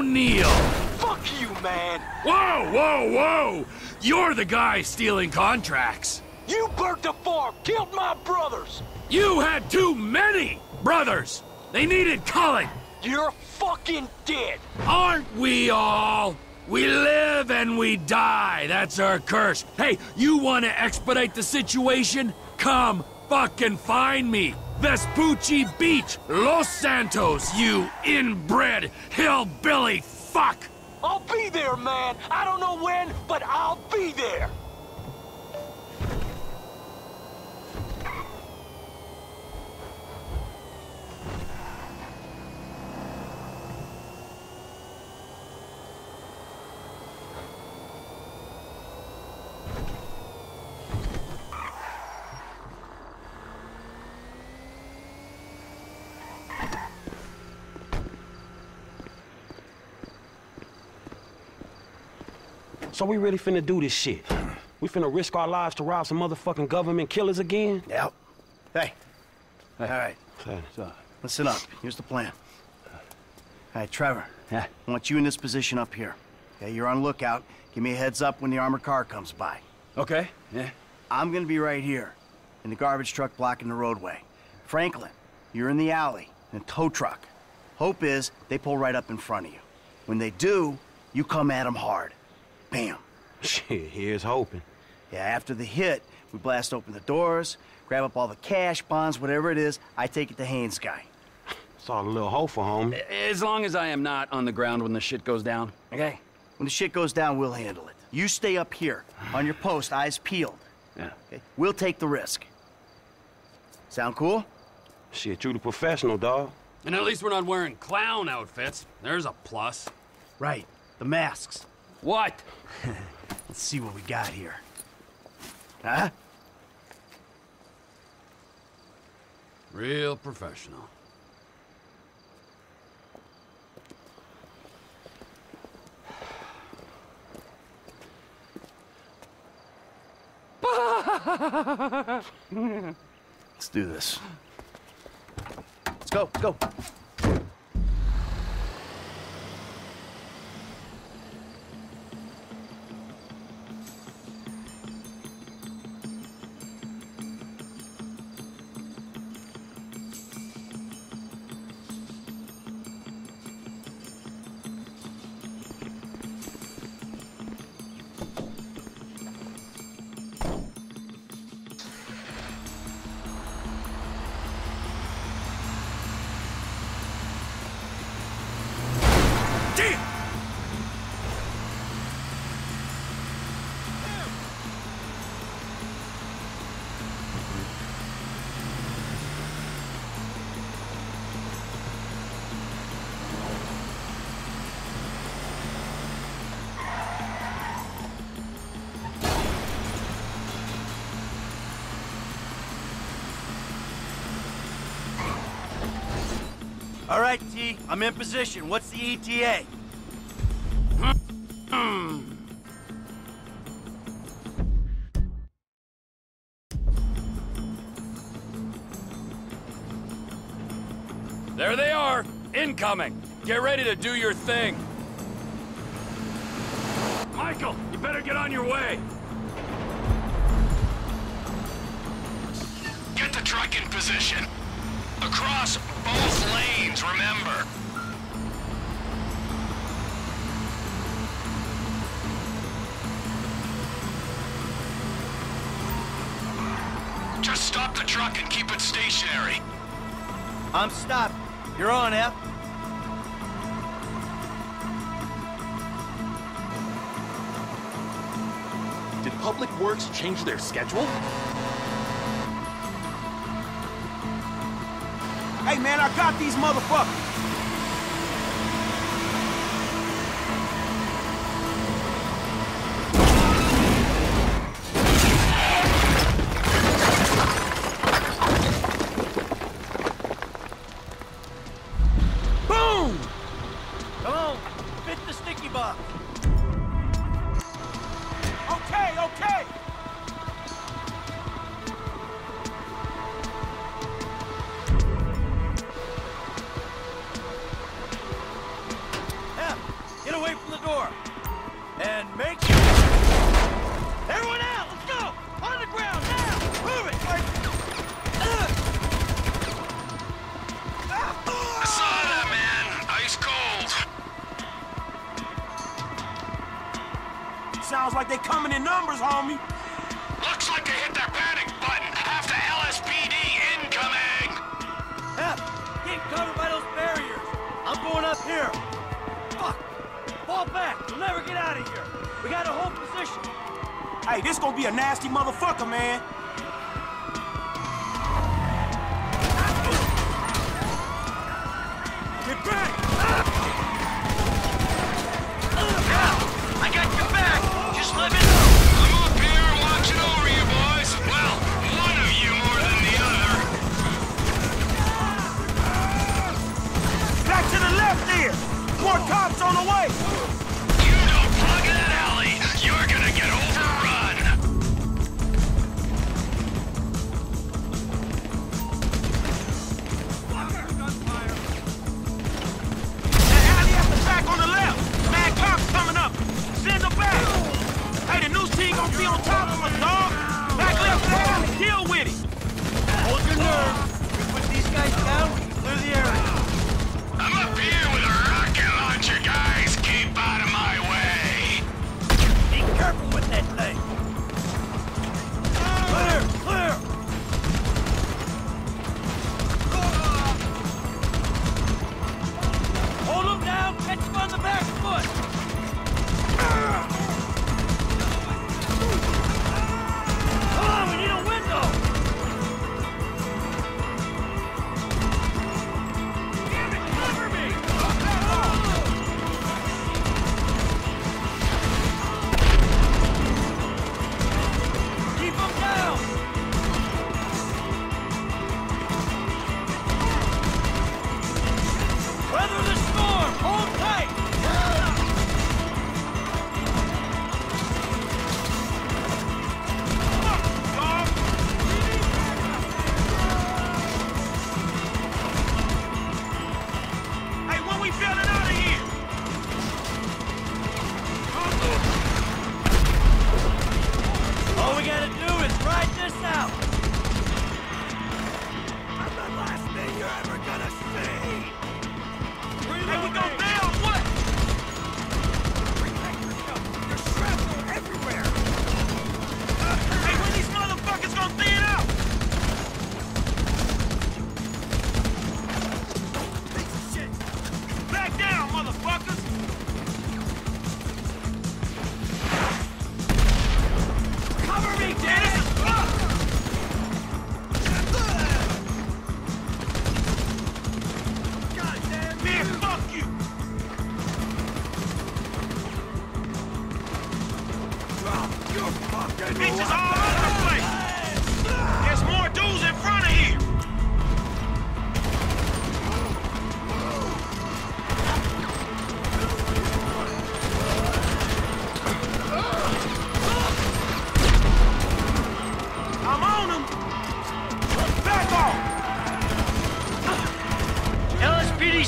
O'Neil. Fuck you, man! Whoa, whoa, whoa! You're the guy stealing contracts. You burnt the farm, killed my brothers! You had too many brothers. They needed Cullen. You're fucking dead! Aren't we all? We live and we die. That's our curse. Hey, you want to expedite the situation? Come fucking find me. Vespucci Beach, Los Santos, you inbred hillbilly fuck! I'll be there, man! I don't know when, but I'll be there! So we really finna do this shit? We finna risk our lives to rob some motherfucking government killers again? Yep. Hey. All right. Hey. So, listen up. Here's the plan. All right, Trevor. Yeah? I want you in this position up here. Okay, you're on lookout. Give me a heads up when the armored car comes by. Okay, yeah. I'm gonna be right here, in the garbage truck blocking the roadway. Franklin, you're in the alley, in a tow truck. Hope is they pull right up in front of you. When they do, you come at them hard. Bam. Shit, here's hoping. Yeah, after the hit, we blast open the doors, grab up all the cash, bonds, whatever it is. I take it to Haines guy. Saw a little hopeful, homie. As long as I am not on the ground when the shit goes down. Okay? When the shit goes down, we'll handle it. You stay up here, on your post, eyes peeled. Yeah. Okay? We'll take the risk. Sound cool? Shit, you the professional, dog. And at least we're not wearing clown outfits. There's a plus. Right. The masks. What? Let's see what we got here. Huh? Real professional. Let's do this. Let's go, let's go. All right, T, I'm in position. What's the ETA? There they are. Incoming. Get ready to do your thing. Michael, you better get on your way. Get the truck in position. Across both lanes, remember. Just stop the truck and keep it stationary. I'm stopped. You're on, F. Did Public Works change their schedule? Hey, man, I got these motherfuckers. They coming in numbers, homie. Looks like they hit their panic button. After LSPD incoming. Hep, get covered by those barriers. I'm going up here. Fuck. Fall back. We'll never get out of here. We got a whole position. Hey, this gonna be a nasty motherfucker, man.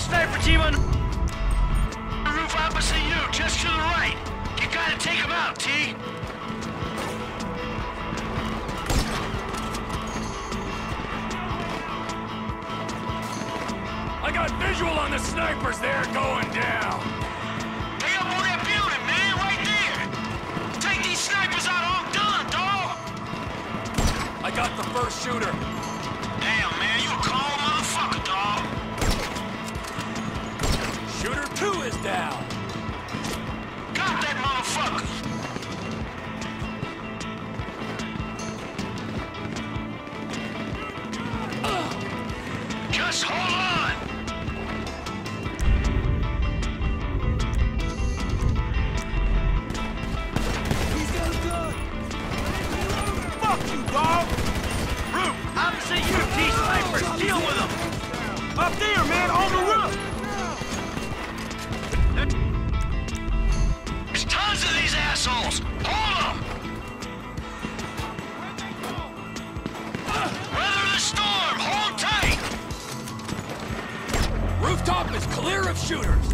sniper team on the roof opposite you, just to the right. You gotta take them out, T. I got visual on the snipers. They're going down. They up on that building, man, right there. Take these snipers out I'm done, dog. I got the first shooter. down. shooters!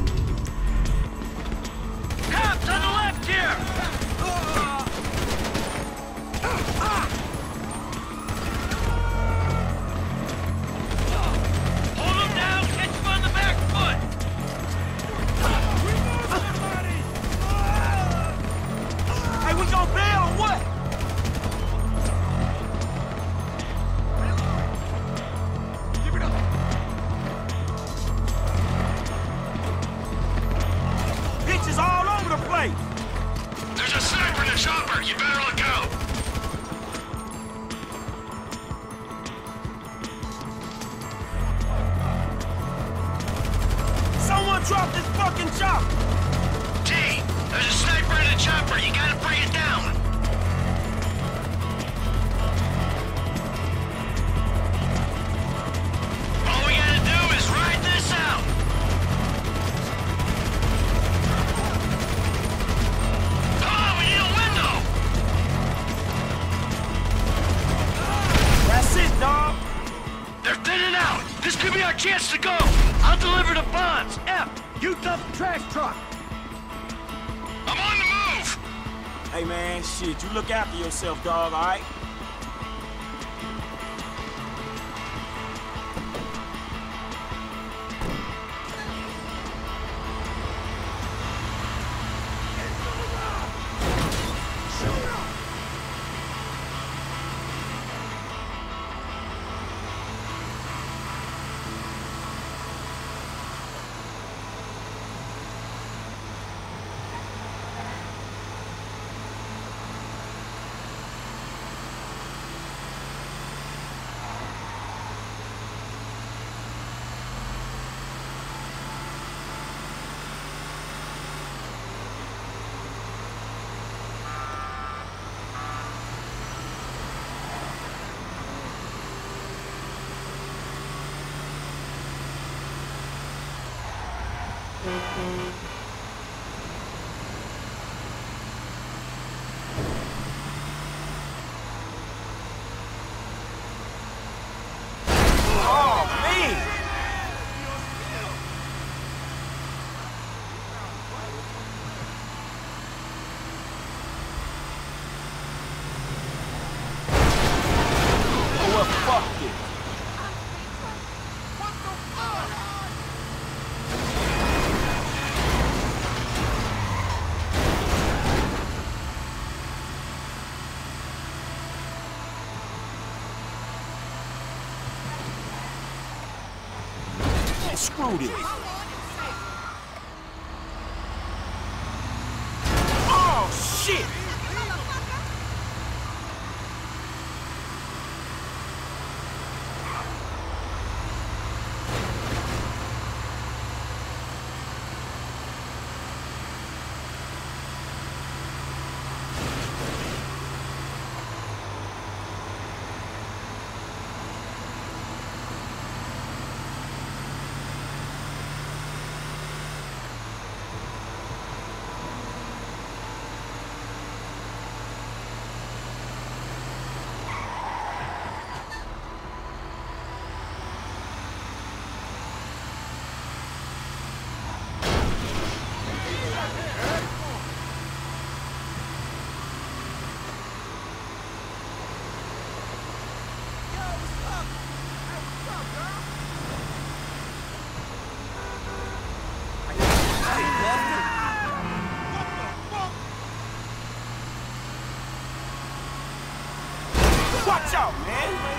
Hey man, shit, you look after yourself, dog, alright? Mm-hmm. recruited. out, man.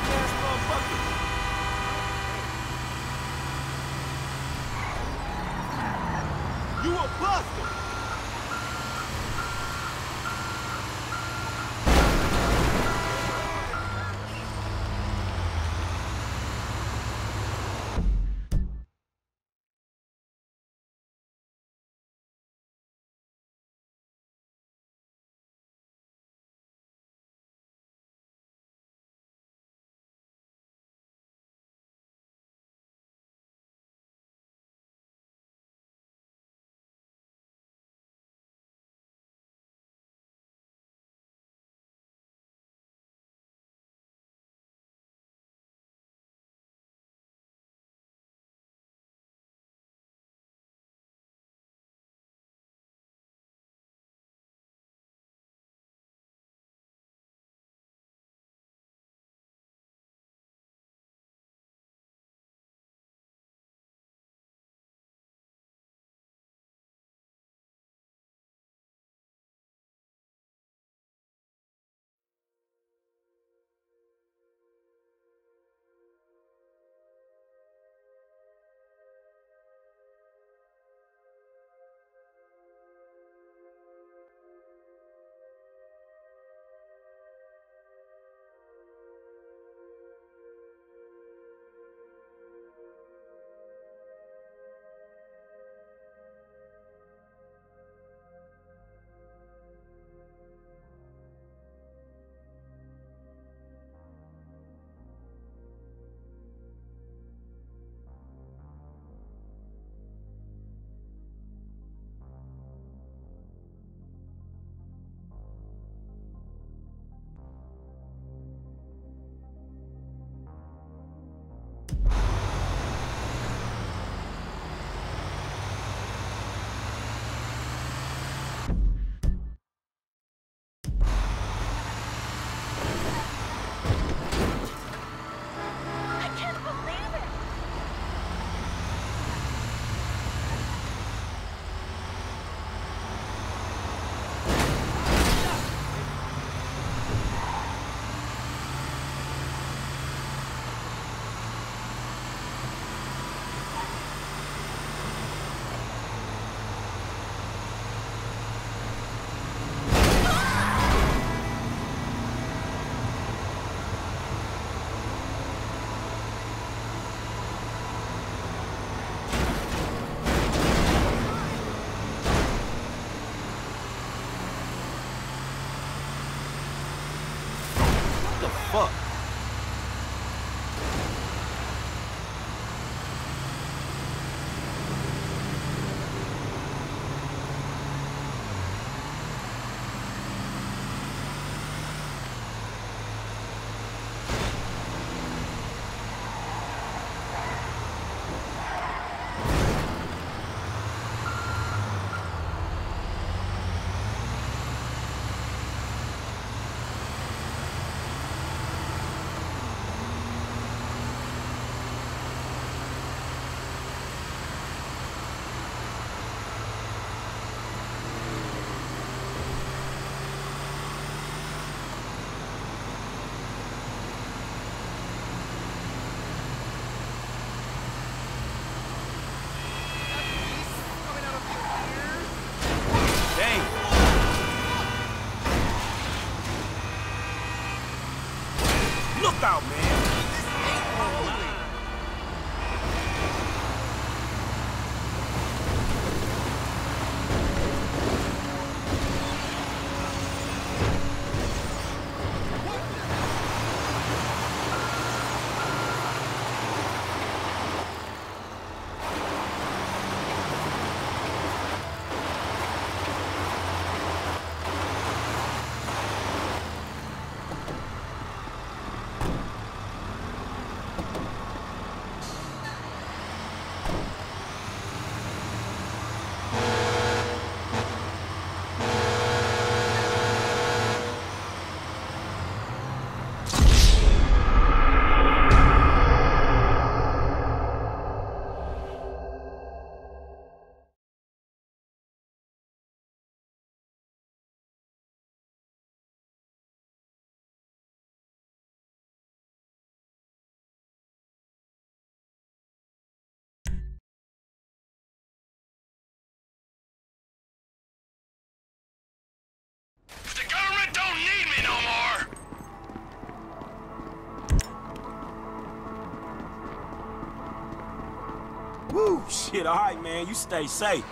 Shit, all right, man. You stay safe.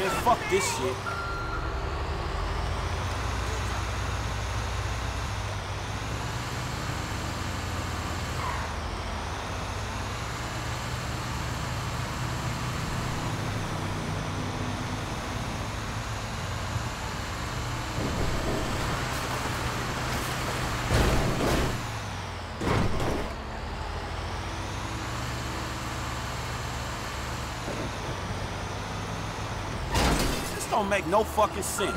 Man, fuck this shit. don't make no fucking sense.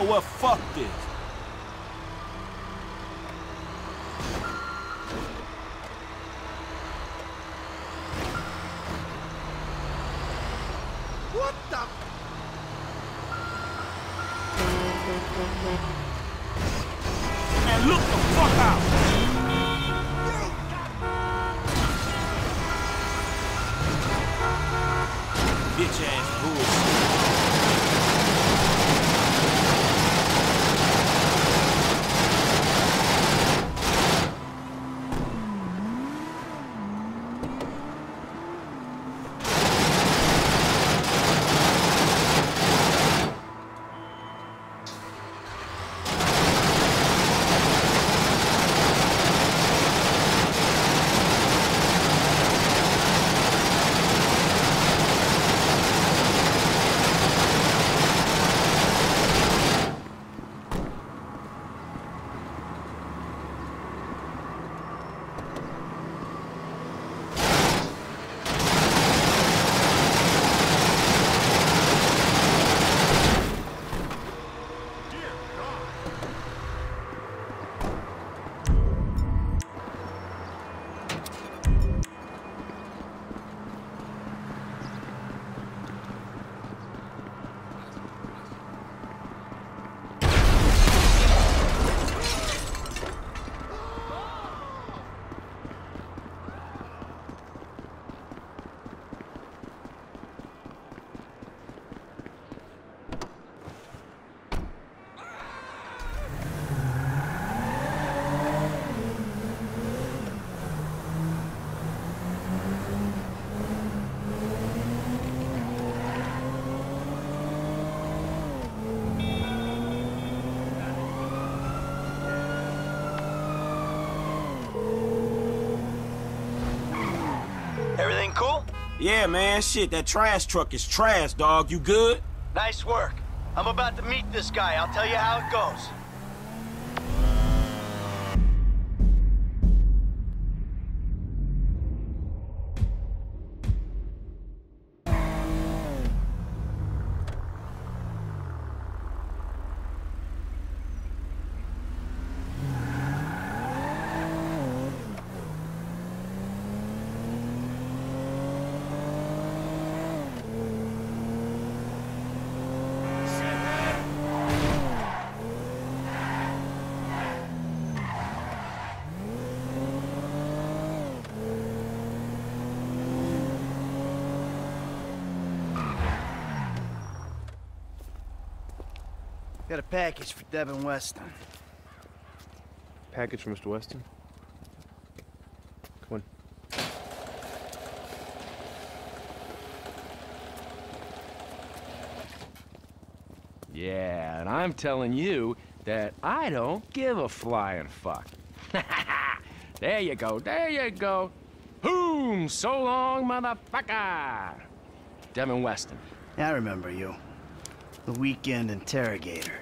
You well. Fuck this. Yeah, man, shit, that trash truck is trash, dog. You good? Nice work. I'm about to meet this guy. I'll tell you how it goes. Got a package for Devin Weston. Package for Mr. Weston. Come on. Yeah, and I'm telling you that I don't give a flying fuck. there you go, there you go. Boom! So long, motherfucker! Devin Weston. I remember you. The weekend interrogator.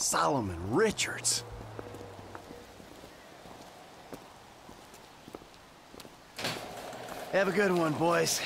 Solomon Richards. Have a good one, boys.